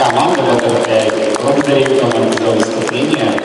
команда, которая благодарит вам за выступление.